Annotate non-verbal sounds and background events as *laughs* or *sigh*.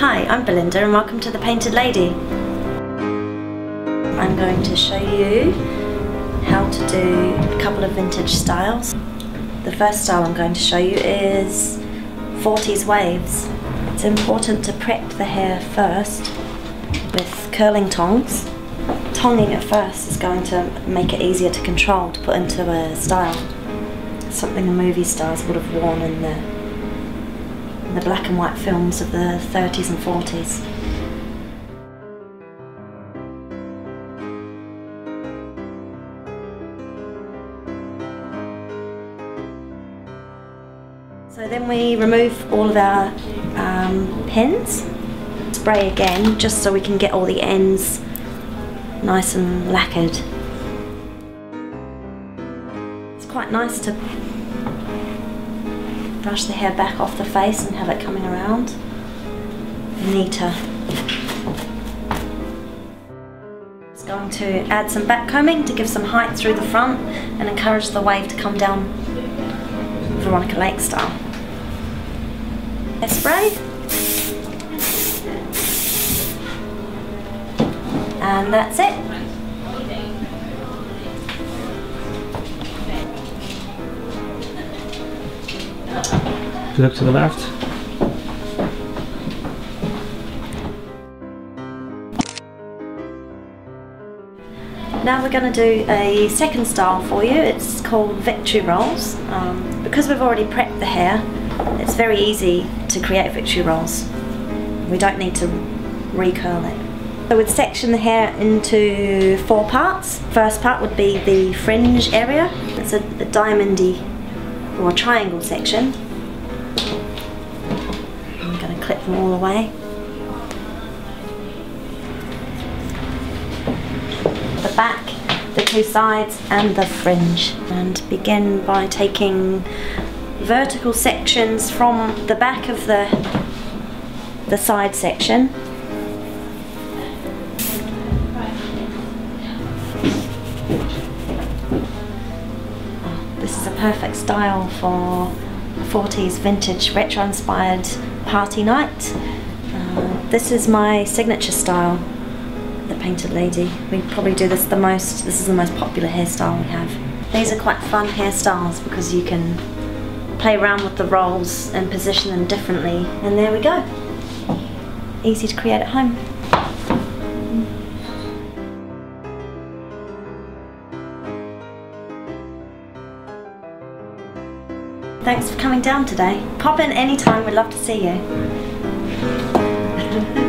Hi, I'm Belinda and welcome to The Painted Lady. I'm going to show you how to do a couple of vintage styles. The first style I'm going to show you is 40s waves. It's important to prep the hair first with curling tongs. Tonging at first is going to make it easier to control to put into a style. Something the movie stars would have worn in the, the black and white films of the 30s and 40s. So then we remove all of our um, pins, spray again just so we can get all the ends nice and lacquered. It's quite nice to brush the hair back off the face and have it coming around. Neater. It's going to add some back combing to give some height through the front and encourage the wave to come down Veronica Lake style. Hairspray. And that's it. Look to the left. Now we're going to do a second style for you. It's called victory rolls. Um, because we've already prepped the hair, it's very easy to create victory rolls. We don't need to recurl it. So we'd section the hair into four parts. First part would be the fringe area. It's a, a diamondy or triangle section. Clip them all away. the back, the two sides and the fringe. And begin by taking vertical sections from the back of the, the side section. This is a perfect style for 40s vintage retro inspired party night. Uh, this is my signature style the Painted Lady. We probably do this the most, this is the most popular hairstyle we have. These are quite fun hairstyles because you can play around with the rolls and position them differently and there we go. Easy to create at home. Thanks for coming down today. Pop in anytime, we'd love to see you. *laughs*